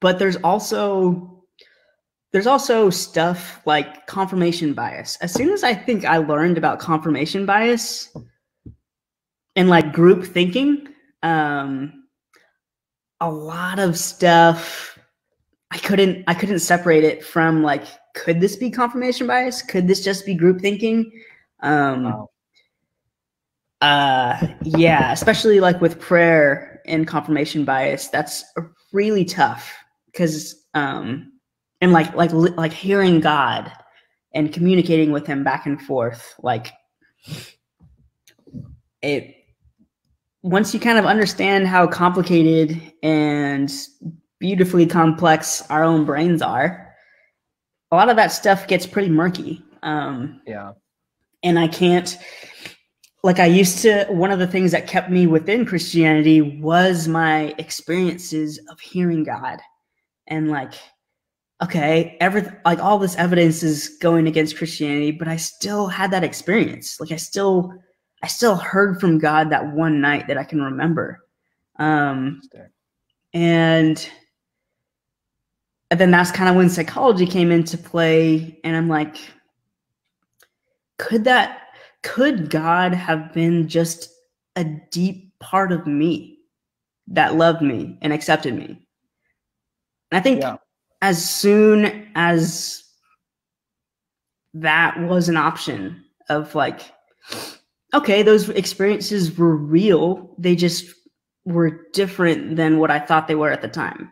but there's also there's also stuff like confirmation bias. As soon as I think I learned about confirmation bias and like group thinking, um, a lot of stuff I couldn't I couldn't separate it from like could this be confirmation bias? Could this just be group thinking? Um, wow. Uh, yeah, especially like with prayer and confirmation bias, that's really tough because um, and like like like hearing God and communicating with Him back and forth, like it. Once you kind of understand how complicated and beautifully complex our own brains are, a lot of that stuff gets pretty murky. Um, yeah. And I can't, like, I used to, one of the things that kept me within Christianity was my experiences of hearing God. And, like, okay, every, like, all this evidence is going against Christianity, but I still had that experience. Like, I still, I still heard from God that one night that I can remember. Um, and, and then that's kind of when psychology came into play and i'm like could that could god have been just a deep part of me that loved me and accepted me and i think yeah. as soon as that was an option of like okay those experiences were real they just were different than what i thought they were at the time